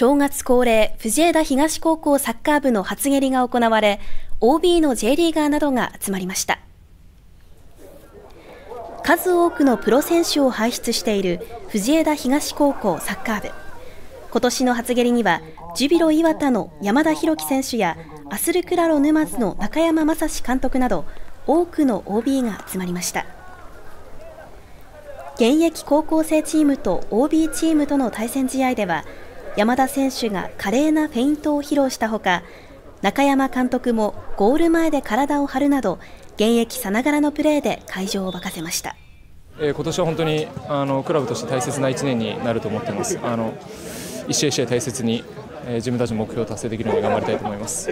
正月恒例、藤枝東高校サッカー部の初蹴りが行われ、OB の J リーガーなどが集まりました。数多くのプロ選手を輩出している藤枝東高校サッカー部。今年の初蹴りには、ジュビロ磐田の山田裕樹選手や、アスルクラロ沼津の中山雅史監督など、多くの OB が集まりました。現役高校生チームと OB チームとの対戦試合では、山田選手が華麗なフェイントを披露したほか、中山監督もゴール前で体を張るなど、現役さながらのプレーで会場を沸かせました。えー、今年は本当にあのクラブとして大切な1年になると思っています。あの一試合一試合大切に、えー、自分たちの目標を達成できるように頑張りたいと思います。